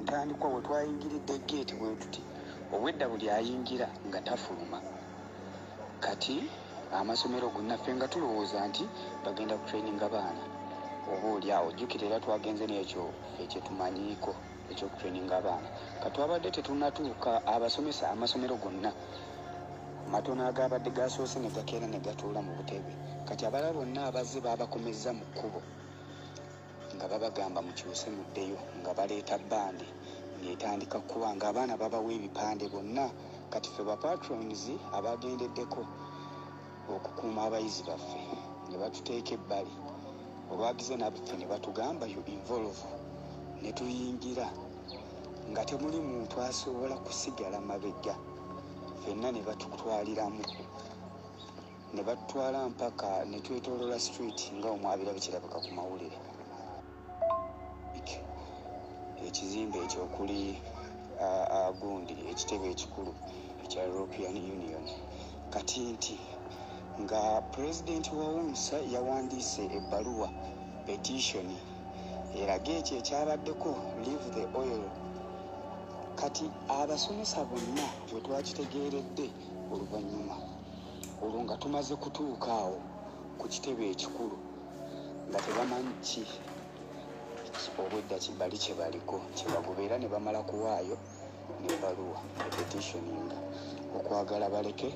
ntandikwa we twayingiridde geeti bwe tuti obwedda buli ayingira nga tafuluma. Kati amasomero gonnaffe nga tulowooza nti bagenda kutraininga baana oba oli awo jjukira era twagenze n'ekyo ffe kyetumanyiiko ekyokutraininga abaana. Katwabadde tetunatuuka abasomesa amasomero gonna. Matono agabadde gasoose ne gakeera ne gatuula mu butebe. Kati abalala bonna abazze baabakomezza mu kkubo nga babagamba mukyuse muddeyo nga baleeta bandi ng'etandika kuba nga abaana babawa ebipande bonna. Kati ffe bapatrons abagendeddeko okukuuma abayizi baffe ne batuteeka ebbali. Olwagize naffe ne batugamba yo involve ne tuyingira. Nga temuli muntu asobola kusigala mabega ffenna ne batutwaliramu. Ne batutwala mpaka ne twetolola street nga omwabira bikirabika ku mawulire ekizimbe ekyokuli gundi ekitebe ekikulu ekya european union. Kati nti nga pulezidenti wa unsa yawandiise ebbaluwa petition eraga ekyo ekyabaddeko leave the oil. Kati abasomesa bonna bwe twakitegeeredde oluvannyuma olwo nga tumaze kutuuka awo ku kitebe ekikulu nga tebamanyi ki obwedda kibali kyebaliko kyebagoba ne bamala kuwaayo nebbaluwa epetitioninga okwagala baleke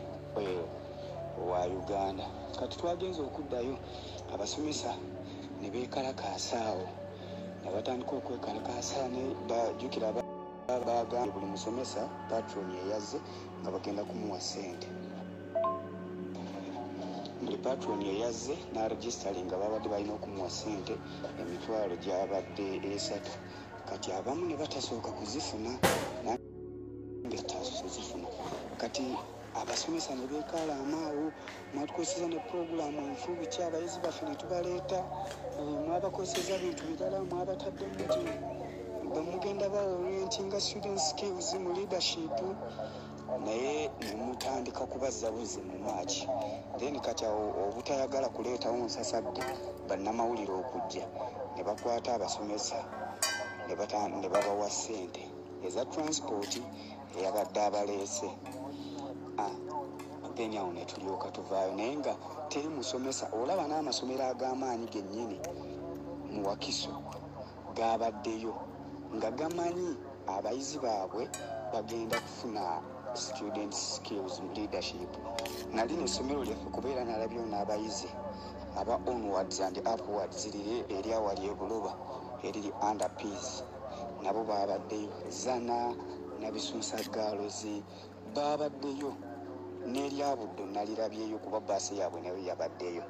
owa uganda kati twagenza okuddayo abasomesa ne beekalakaasa awo ne batandika okwekalakaasa ne bajjukira bagambye buli musomesa patroni eyazze nga bagenda kumuwa ssente buli patroni eyazze n'aregisitali nga babadde balina okumuwa ssente emitwalo gyabadde esatu. Kati abamu ne batasooka kuzifuna nange tasozifuna kati abasomesa ne beekaala amaawo mwatukozesa ne puroguramu enfuubi ki abayizi baffe ne tubaleeta mwabakozesa bintu birala mwabatadde muti bamugenda ba orientinga student skills mu leadership naye nemutandika kubazza buzi mu maaki then kati awo obutayagala kuleetawo nsasadde bannamawulire okujja. Ne bakwata abasomesa ne babawa ssente. Eza transport eyabadde abaleese. Then awo ne tulyoka tuvaayo. Naye nga teri musomesa olaba n'amasomero ag'amaanyi gennyini mu wakiso gabaddeyo nga gamanyi abayizi baabwe bagenda kufuna student skills leadership. Nali nesomero lyaffe kubeera nalabyo n'abayizi aba onwards and upwards liri eryawali ebuloba eriri under peace. Nabo babaddeyo zana nabisunsa gaalozi babaddeyo n'eryabuddo nalirabyeyo kuba baasi yaabwe nayo yabaddeyo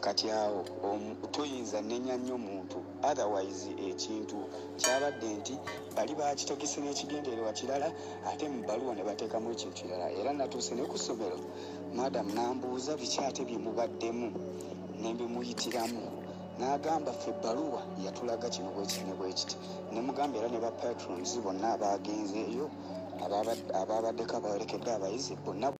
kati awo toyinza nenya nnyo muntu. Otherwise ekintu kyabadde nti bali bakitegese n'ekigendererwa kirala ate mu bbaluwa ne bateekamu ekintu kirala era natuuse ne ku ssomero madamu nambuuza biki ate bye mubaddemu nembimuyitiramu n'agamba ffe ebbaluwa yatulaga kino bwekiti ne bwekiti ne mugamba era ne bapatrons bonna abagenzeeyo ababaddeko abalekedde abayizi bonna